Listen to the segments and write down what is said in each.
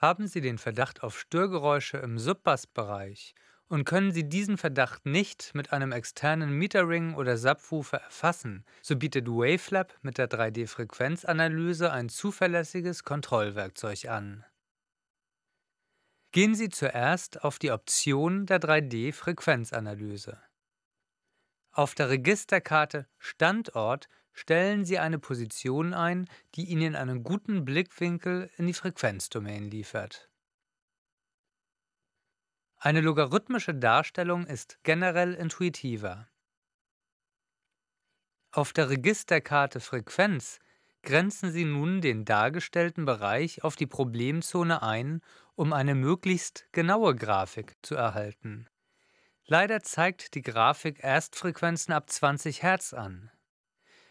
Haben Sie den Verdacht auf Störgeräusche im Subbassbereich und können Sie diesen Verdacht nicht mit einem externen Metering oder Subwoofer erfassen, so bietet Wavelab mit der 3D-Frequenzanalyse ein zuverlässiges Kontrollwerkzeug an. Gehen Sie zuerst auf die Option der 3D-Frequenzanalyse. Auf der Registerkarte Standort stellen Sie eine Position ein, die Ihnen einen guten Blickwinkel in die Frequenzdomain liefert. Eine logarithmische Darstellung ist generell intuitiver. Auf der Registerkarte Frequenz grenzen Sie nun den dargestellten Bereich auf die Problemzone ein, um eine möglichst genaue Grafik zu erhalten. Leider zeigt die Grafik Erstfrequenzen ab 20 Hertz an.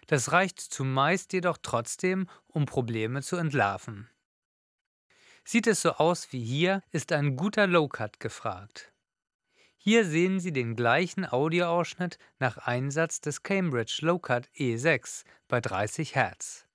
Das reicht zumeist jedoch trotzdem, um Probleme zu entlarven. Sieht es so aus wie hier, ist ein guter Low-Cut gefragt. Hier sehen Sie den gleichen Audioausschnitt nach Einsatz des Cambridge Low-Cut E6 bei 30 Hertz.